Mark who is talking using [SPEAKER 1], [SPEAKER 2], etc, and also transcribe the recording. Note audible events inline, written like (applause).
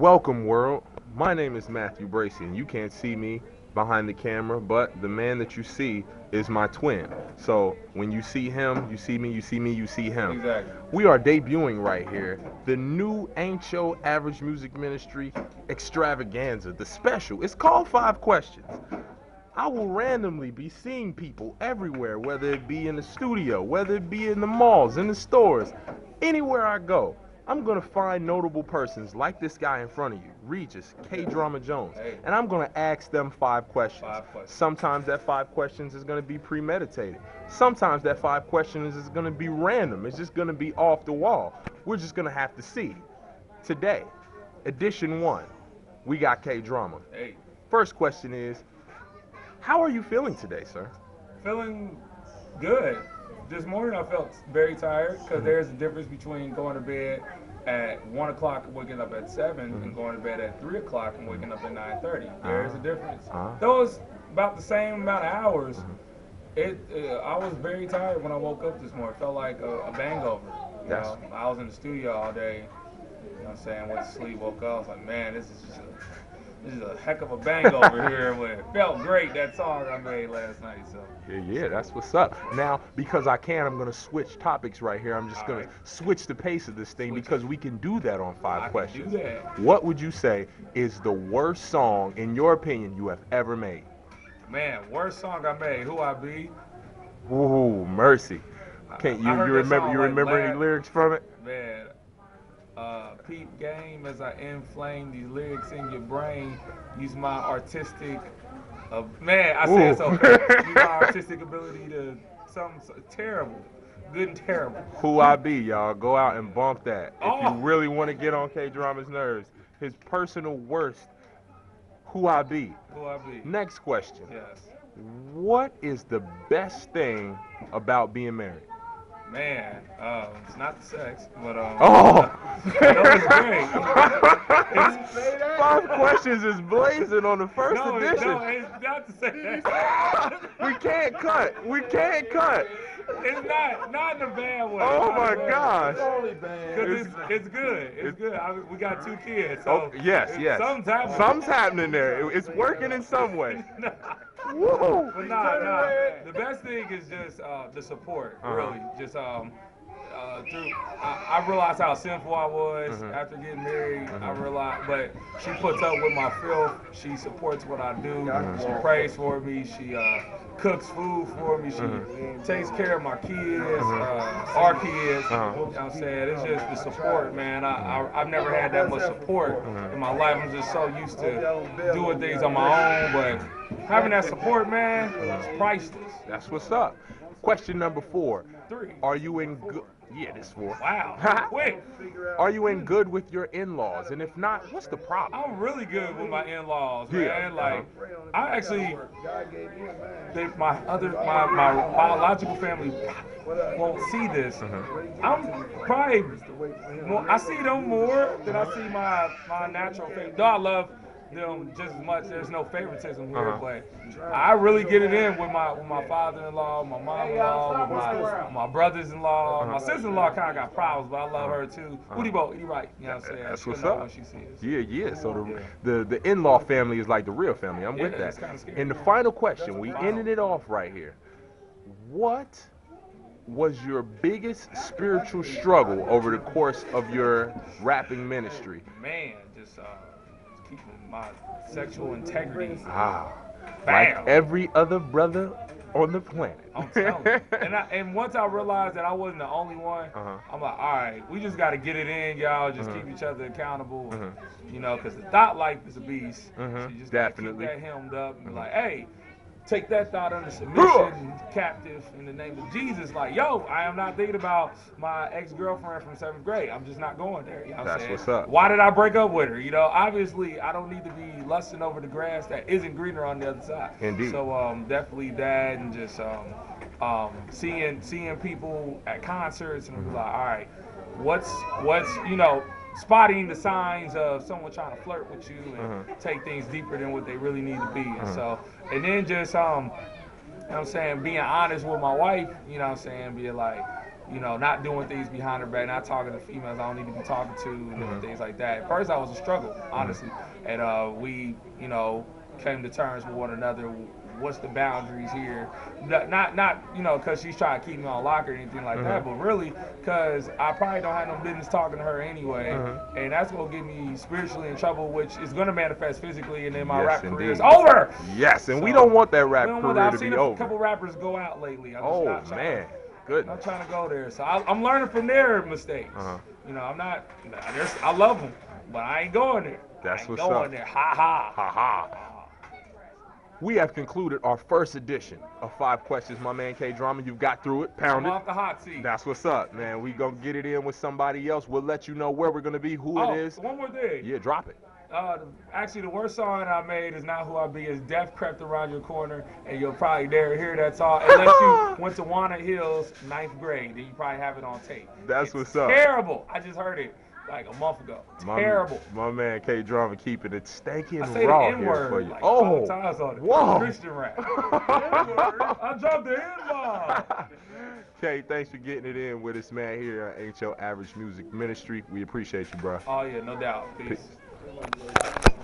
[SPEAKER 1] Welcome, world. My name is Matthew Bracey, and you can't see me behind the camera, but the man that you see is my twin. So when you see him, you see me, you see me, you see him.
[SPEAKER 2] Exactly.
[SPEAKER 1] We are debuting right here the new Ain't Yo Average Music Ministry extravaganza, the special. It's called Five Questions. I will randomly be seeing people everywhere, whether it be in the studio, whether it be in the malls, in the stores, anywhere I go. I'm gonna find notable persons like this guy in front of you, Regis k-Drama Jones, and I'm gonna ask them five questions.
[SPEAKER 2] Five questions.
[SPEAKER 1] Sometimes that five questions is gonna be premeditated. Sometimes that five questions is gonna be random. It's just gonna be off the wall. We're just gonna have to see. Today, edition one, we got k-Drama.
[SPEAKER 2] Hey,
[SPEAKER 1] First question is, how are you feeling today, sir?
[SPEAKER 2] feeling good. This morning I felt very tired because there's a difference between going to bed at one o'clock and waking up at 7 and going to bed at three o'clock and waking up at nine thirty. There's a difference.
[SPEAKER 1] Uh-huh.
[SPEAKER 2] Those about the same amount of hours. It, uh, I was very tired when I woke up this morning. Felt like a, a hangover. You know, I was in the studio all day. You know what I'm saying? Went to sleep, woke up. I was like, man, this is just a, this is a heck of a bang over here. It felt great that song I made last night. So.
[SPEAKER 1] Yeah, yeah, that's what's up. Now, because I can, I'm gonna switch topics right here. I'm just gonna
[SPEAKER 2] Alright.
[SPEAKER 1] switch the pace of this thing
[SPEAKER 2] Switch
[SPEAKER 1] because we can do that on
[SPEAKER 2] I
[SPEAKER 1] five
[SPEAKER 2] can
[SPEAKER 1] questions. What would you say is the worst song, in your opinion, you have ever made?
[SPEAKER 2] Man, worst song I made. Who I be?
[SPEAKER 1] Ooh, mercy. Can't you
[SPEAKER 2] I
[SPEAKER 1] you remember you remember any lyrics from it?
[SPEAKER 2] Man, uh, peep game as I inflame these lyrics in your brain. Use my artistic, uh, man, I said
[SPEAKER 1] Ooh.
[SPEAKER 2] so. fast. Use my artistic ability to something so, terrible, good and terrible.
[SPEAKER 1] Who I be, y'all. Go out and bump that. If
[SPEAKER 2] Oh.
[SPEAKER 1] you really want to get on k-Drama's nerves. His personal worst, Who I Be.
[SPEAKER 2] Who I be?
[SPEAKER 1] Next question.
[SPEAKER 2] Yes.
[SPEAKER 1] What is the best thing about being married?
[SPEAKER 2] Man, um, it's not the sex, but um,
[SPEAKER 1] Oh! (laughs)
[SPEAKER 2] no, it's great.
[SPEAKER 1] Five questions is blazing on the first
[SPEAKER 2] no, it's,
[SPEAKER 1] edition.
[SPEAKER 2] no, it's not the sex.
[SPEAKER 1] we can't cut. We can't cut.
[SPEAKER 2] It's not, not in a bad way.
[SPEAKER 1] Oh
[SPEAKER 2] Not in
[SPEAKER 1] my
[SPEAKER 2] a bad
[SPEAKER 1] gosh.
[SPEAKER 2] Cause it's, it's good. It's good. I, we got two kids, so
[SPEAKER 1] Oh, yes, yes.
[SPEAKER 2] Something's happening.
[SPEAKER 1] Something's happening there. It's working in some way. (laughs) Woo!
[SPEAKER 2] But nah, nah. The best thing is just uh, the support,
[SPEAKER 1] Uh-huh.
[SPEAKER 2] really. Just um, uh, through. I, I realized how sinful I was
[SPEAKER 1] Mhm.
[SPEAKER 2] after getting married. I
[SPEAKER 1] Mhm.
[SPEAKER 2] realized, but she puts up with my filth. She supports what I do.
[SPEAKER 1] Mhm.
[SPEAKER 2] She prays for me. She uh, cooks food for me. She
[SPEAKER 1] Mhm.
[SPEAKER 2] takes care of my kids,
[SPEAKER 1] Mhm.
[SPEAKER 2] uh, our kids.
[SPEAKER 1] Uh-huh.
[SPEAKER 2] You know what I'm saying? It's just the support, man. I, I, I've never had that much support in my life. I'm just so used to doing things on my own, but having that support, man, is priceless.
[SPEAKER 1] That's what's up. Question number four.
[SPEAKER 2] Three.
[SPEAKER 1] Are you in good? Yeah, this four.
[SPEAKER 2] Wow, (laughs) quick.
[SPEAKER 1] Are you in good with your in-laws? And if not, what's the problem?
[SPEAKER 2] I'm really good with my in-laws,
[SPEAKER 1] Yeah.
[SPEAKER 2] man. Like, I actually, they, my other, my, my biological family won't see this.
[SPEAKER 1] Mhm.
[SPEAKER 2] I'm probably, more, I see them more than I see my my natural family. Though I love them just as much. There's no favoritism here,
[SPEAKER 1] Uh-huh.
[SPEAKER 2] but I really get it in with my with my father-in-law, my mom-in-law, with my my brothers-in-law, my
[SPEAKER 1] Uh-huh.
[SPEAKER 2] sister-in-law. Kind of got problems, but I love her too.
[SPEAKER 1] Uh-huh.
[SPEAKER 2] Woody Bo, he right. You know what I'm saying?
[SPEAKER 1] That's what's up.
[SPEAKER 2] when she.
[SPEAKER 1] Yeah, yeah. So the, the the in-law family is like the real family. I'm with that.
[SPEAKER 2] kinda scary.
[SPEAKER 1] And the final question, we
[SPEAKER 2] Final.
[SPEAKER 1] ended it off right here. What was your biggest spiritual struggle over the course of your rapping ministry?
[SPEAKER 2] Man, just uh, keeping my sexual integrity.
[SPEAKER 1] Ah,
[SPEAKER 2] Bam.
[SPEAKER 1] like every other brother on the planet.
[SPEAKER 2] I'm telling you. And, I, and once I realized that I wasn't the only one,
[SPEAKER 1] Uh-huh.
[SPEAKER 2] I'm like, all right, we just got to get it in, y'all. Just
[SPEAKER 1] Uh-huh.
[SPEAKER 2] keep each other accountable.
[SPEAKER 1] Uh-huh.
[SPEAKER 2] You know, because the thought life is a beast.
[SPEAKER 1] Uh-huh.
[SPEAKER 2] So you just
[SPEAKER 1] Definitely.
[SPEAKER 2] keep that hemmed up and be
[SPEAKER 1] Uh-huh.
[SPEAKER 2] like, hey, take that thought under submission, captive in the name of Jesus. Like, yo, I am not thinking about my ex girlfriend from seventh grade. I'm just not going there. You know what
[SPEAKER 1] That's
[SPEAKER 2] saying?
[SPEAKER 1] what's up.
[SPEAKER 2] Why did I break up with her? You know, obviously, I don't need to be lusting over the grass that isn't greener on the other side.
[SPEAKER 1] Indeed.
[SPEAKER 2] So um, definitely that, and just um, um, seeing seeing people at concerts, and be like, all right, what's what's you know, spotting the signs of someone trying to flirt with you and
[SPEAKER 1] Uh-huh.
[SPEAKER 2] take things deeper than what they really need to be. And
[SPEAKER 1] Uh-huh.
[SPEAKER 2] so, and then just um, you know what I'm saying, being honest with my wife, you know what I'm saying, being like, you know, not doing things behind her back, not talking to females I don't need to be talking to, and
[SPEAKER 1] Mhm.
[SPEAKER 2] things like that. At first, I was a struggle, honestly, and uh, we, you know, came to terms with one another. What's the boundaries here? Not, not, you know, because she's trying to keep me on lock or anything like that,
[SPEAKER 1] Mhm.
[SPEAKER 2] but really, because I probably don't have no business talking to her anyway,
[SPEAKER 1] Mhm.
[SPEAKER 2] and that's gonna get me spiritually in trouble, which is gonna manifest physically, and then my
[SPEAKER 1] Yes,
[SPEAKER 2] rap career is over.
[SPEAKER 1] Yes, and we don't want that rap
[SPEAKER 2] We don't want-
[SPEAKER 1] career
[SPEAKER 2] I've
[SPEAKER 1] to
[SPEAKER 2] seen a
[SPEAKER 1] over.
[SPEAKER 2] couple rappers go out lately. I'm just
[SPEAKER 1] Oh
[SPEAKER 2] not trying,
[SPEAKER 1] man,
[SPEAKER 2] I'm trying to go there. So I, I'm learning from their mistakes.
[SPEAKER 1] Uh-huh.
[SPEAKER 2] You know, I'm not. I love them, but I ain't going there.
[SPEAKER 1] That's
[SPEAKER 2] I ain't
[SPEAKER 1] what's
[SPEAKER 2] going
[SPEAKER 1] up.
[SPEAKER 2] there. Ha ha.
[SPEAKER 1] Ha ha. We have concluded our first edition of Five Questions, my man k-Drama. You've got through it,
[SPEAKER 2] I'm
[SPEAKER 1] pounded.
[SPEAKER 2] off the hot seat.
[SPEAKER 1] That's what's up, man. We gonna get it in with somebody else. We'll let you know where we're gonna be, who
[SPEAKER 2] oh,
[SPEAKER 1] it is.
[SPEAKER 2] one more thing.
[SPEAKER 1] Yeah, drop it.
[SPEAKER 2] Uh, actually, the worst song I made is not who I be. Is Death crept around your corner, and you'll probably never hear that song unless you (laughs) went to Wanna Hills ninth grade. Then you probably have it on tape.
[SPEAKER 1] That's
[SPEAKER 2] It's
[SPEAKER 1] what's up.
[SPEAKER 2] Terrible. I just heard it like a month ago.
[SPEAKER 1] My,
[SPEAKER 2] Terrible.
[SPEAKER 1] My man k-Drama keeping it stanky
[SPEAKER 2] I say the
[SPEAKER 1] raw
[SPEAKER 2] N
[SPEAKER 1] here for
[SPEAKER 2] word
[SPEAKER 1] you.
[SPEAKER 2] like
[SPEAKER 1] oh,
[SPEAKER 2] times on it.
[SPEAKER 1] whoa.
[SPEAKER 2] Christian rap. I dropped the N bomb. (laughs)
[SPEAKER 1] K, thanks for getting it in with us, man. Here at Ain't Your Average Music Ministry. We appreciate you, bro.
[SPEAKER 2] Oh yeah, no doubt. Peace.
[SPEAKER 1] Peace.